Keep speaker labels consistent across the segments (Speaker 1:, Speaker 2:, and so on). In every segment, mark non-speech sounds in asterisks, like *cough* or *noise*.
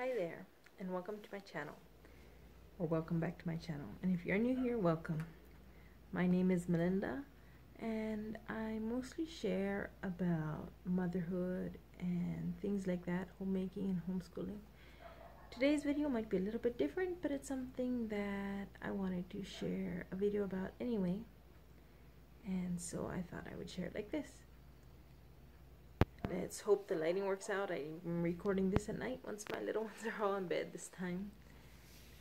Speaker 1: Hi there, and welcome to my channel. Or welcome back to my channel. And if you're new here, welcome. My name is Melinda, and I mostly share about motherhood and things like that, homemaking and homeschooling. Today's video might be a little bit different, but it's something that I wanted to share a video about anyway. And so I thought I would share it like this. Let's hope the lighting works out. I'm recording this at night once my little *laughs* ones are all in bed this time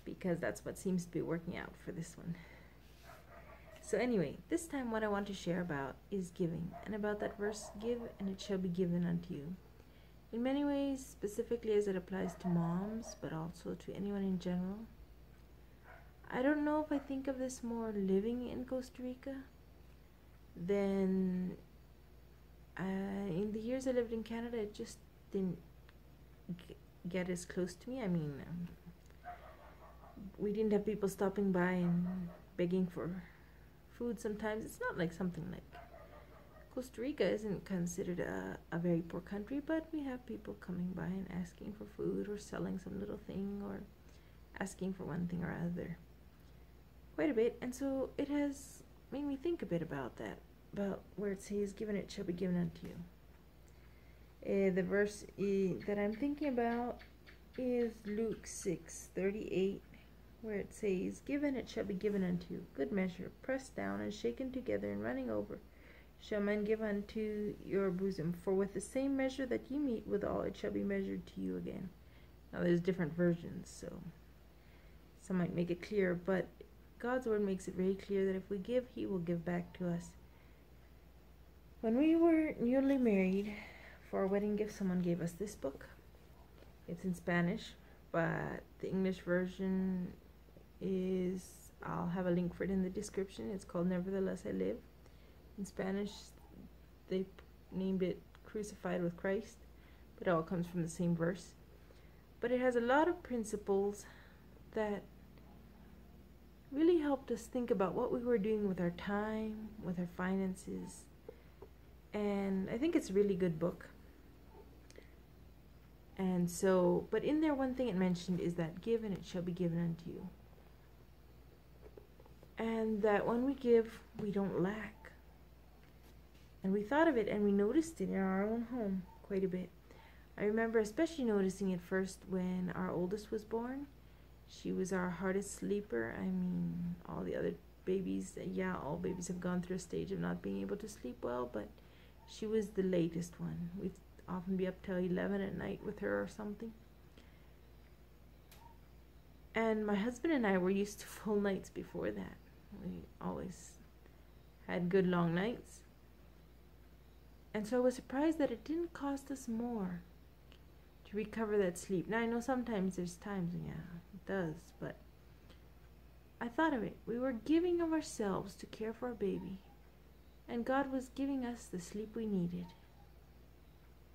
Speaker 1: because that's what seems to be working out for this one. So anyway, this time what I want to share about is giving and about that verse, give and it shall be given unto you. In many ways, specifically as it applies to moms, but also to anyone in general. I don't know if I think of this more living in Costa Rica than uh, in the years I lived in Canada, it just didn't get as close to me. I mean, um, we didn't have people stopping by and begging for food sometimes. It's not like something like Costa Rica isn't considered a, a very poor country, but we have people coming by and asking for food or selling some little thing or asking for one thing or other quite a bit. And so it has made me think a bit about that about where it says, Given it shall be given unto you. Uh, the verse that I'm thinking about is Luke 6 38, where it says, Given it shall be given unto you, good measure, pressed down and shaken together and running over, shall men give unto your bosom. For with the same measure that ye meet withal, it shall be measured to you again. Now, there's different versions, so some might make it clear, but God's word makes it very clear that if we give, He will give back to us. When we were newly married, for our wedding gift, someone gave us this book. It's in Spanish, but the English version is, I'll have a link for it in the description. It's called Nevertheless I Live. In Spanish, they named it Crucified with Christ, but it all comes from the same verse. But it has a lot of principles that really helped us think about what we were doing with our time, with our finances, and I think it's a really good book. And so, but in there, one thing it mentioned is that give and it shall be given unto you. And that when we give, we don't lack. And we thought of it and we noticed it in our own home quite a bit. I remember especially noticing it first when our oldest was born. She was our hardest sleeper. I mean, all the other babies, yeah, all babies have gone through a stage of not being able to sleep well, but she was the latest one. We'd often be up till 11 at night with her or something. And my husband and I were used to full nights before that. We always had good long nights. And so I was surprised that it didn't cost us more to recover that sleep. Now I know sometimes there's times, yeah, it does, but I thought of it. We were giving of ourselves to care for our baby and God was giving us the sleep we needed.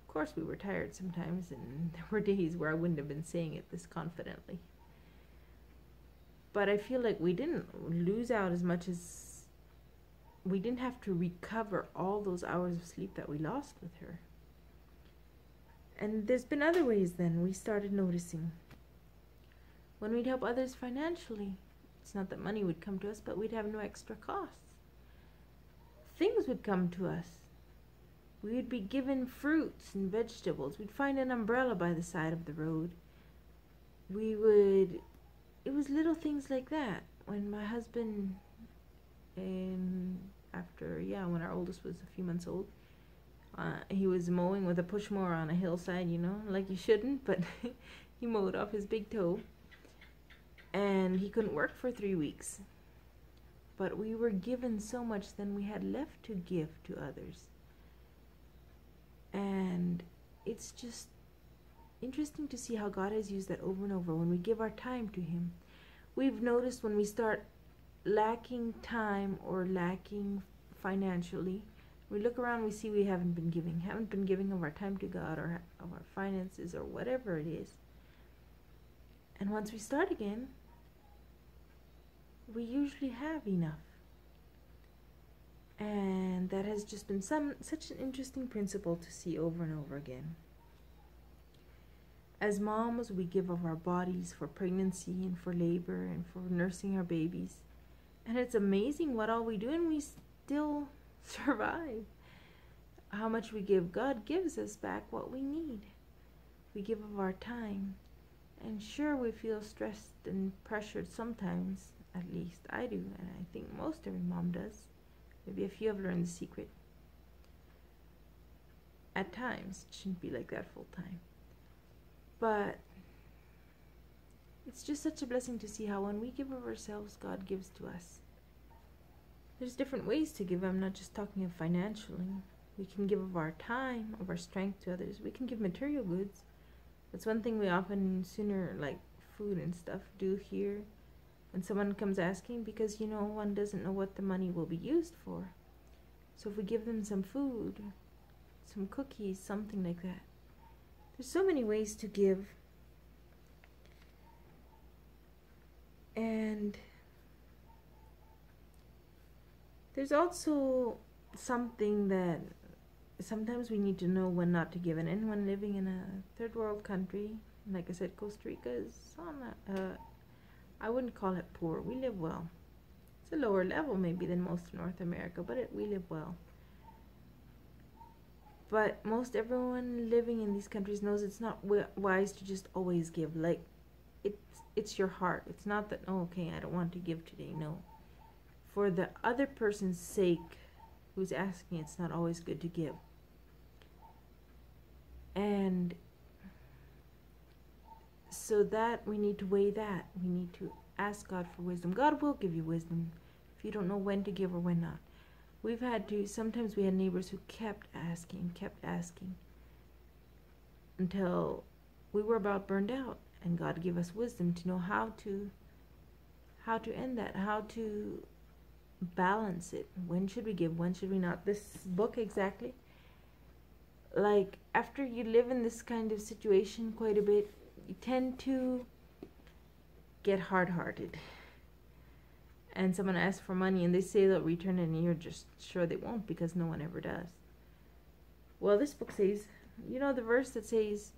Speaker 1: Of course, we were tired sometimes, and *laughs* there were days where I wouldn't have been saying it this confidently. But I feel like we didn't lose out as much as we didn't have to recover all those hours of sleep that we lost with her. And there's been other ways then we started noticing. When we'd help others financially, it's not that money would come to us, but we'd have no extra costs things would come to us. We would be given fruits and vegetables. We'd find an umbrella by the side of the road. We would, it was little things like that. When my husband, and after, yeah, when our oldest was a few months old, uh, he was mowing with a push mower on a hillside, you know, like you shouldn't, but *laughs* he mowed off his big toe. And he couldn't work for three weeks but we were given so much than we had left to give to others. And it's just interesting to see how God has used that over and over when we give our time to Him. We've noticed when we start lacking time or lacking financially, we look around, we see we haven't been giving, haven't been giving of our time to God or of our finances or whatever it is. And once we start again, we usually have enough. And that has just been some such an interesting principle to see over and over again. As moms, we give of our bodies for pregnancy and for labor and for nursing our babies. And it's amazing what all we do, and we still *laughs* survive. How much we give, God gives us back what we need. We give of our time. And sure, we feel stressed and pressured sometimes, at least I do, and I think most every mom does. Maybe a few have learned the secret. At times, it shouldn't be like that full time. But it's just such a blessing to see how when we give of ourselves, God gives to us. There's different ways to give. I'm not just talking of financially. We can give of our time, of our strength to others. We can give material goods. That's one thing we often sooner, like food and stuff, do here when someone comes asking because you know one doesn't know what the money will be used for. So if we give them some food, some cookies, something like that. There's so many ways to give. And there's also something that sometimes we need to know when not to give. And anyone living in a third world country, like I said, Costa Rica is on a, uh, I wouldn't call it poor. We live well. It's a lower level maybe than most of North America, but it, we live well. But most everyone living in these countries knows it's not wise to just always give. Like, it's it's your heart. It's not that oh, okay, I don't want to give today. No, for the other person's sake, who's asking, it's not always good to give. And so that we need to weigh that. We need to ask God for wisdom. God will give you wisdom if you don't know when to give or when not. We've had to, sometimes we had neighbors who kept asking, kept asking until we were about burned out and God gave us wisdom to know how to how to end that, how to balance it. When should we give? When should we not? This book exactly. Like after you live in this kind of situation quite a bit, you tend to get hard-hearted and someone asks for money and they say they'll return it and you're just sure they won't because no one ever does. Well, this book says, you know the verse that says,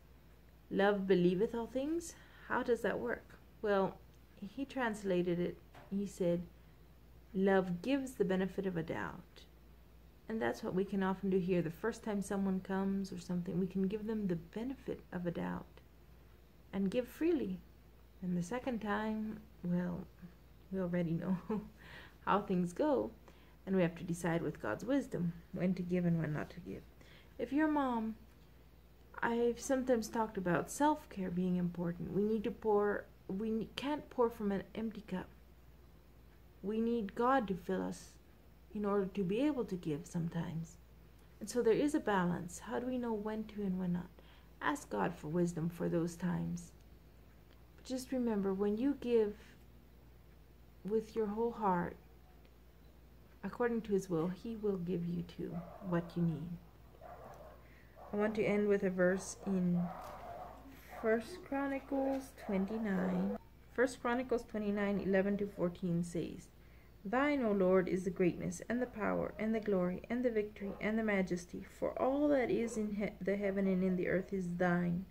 Speaker 1: love believeth all things? How does that work? Well, he translated it. He said, love gives the benefit of a doubt. And that's what we can often do here. The first time someone comes or something, we can give them the benefit of a doubt and give freely. And the second time, well, we already know *laughs* how things go, and we have to decide with God's wisdom when to give and when not to give. If you're a mom, I've sometimes talked about self care being important. We need to pour, we can't pour from an empty cup. We need God to fill us in order to be able to give sometimes. And so there is a balance. How do we know when to and when not? Ask God for wisdom for those times. But just remember when you give with your whole heart, according to his will, he will give you to what you need. I want to end with a verse in First Chronicles 29. First Chronicles 29, 11 to 14 says, Thine, O Lord, is the greatness, and the power, and the glory, and the victory, and the majesty, for all that is in he the heaven and in the earth is thine.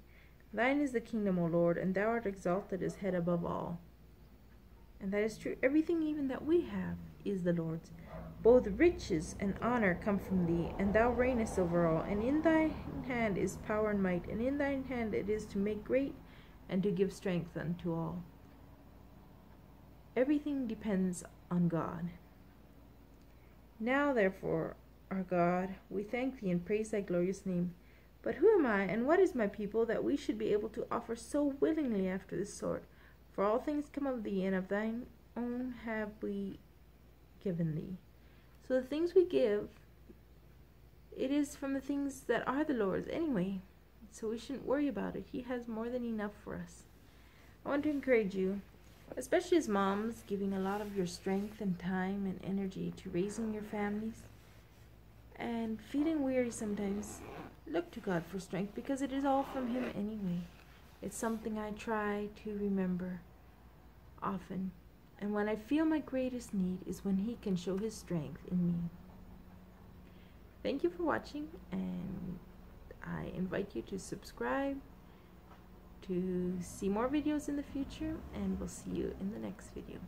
Speaker 1: Thine is the kingdom, O Lord, and thou art exalted as head above all. And that is true. Everything even that we have is the Lord's. Both riches and honor come from thee, and thou reignest over all. And in thy hand is power and might, and in thine hand it is to make great and to give strength unto all. Everything depends on God. Now, therefore, our God, we thank thee and praise thy glorious name. But who am I, and what is my people, that we should be able to offer so willingly after this sort? For all things come of thee, and of thine own have we given thee. So the things we give, it is from the things that are the Lord's anyway. So we shouldn't worry about it. He has more than enough for us. I want to encourage you, especially as moms, giving a lot of your strength and time and energy to raising your families and feeling weary sometimes. Look to God for strength because it is all from Him anyway. It's something I try to remember often. And when I feel my greatest need is when He can show His strength in me. Thank you for watching, and I invite you to subscribe, to see more videos in the future and we'll see you in the next video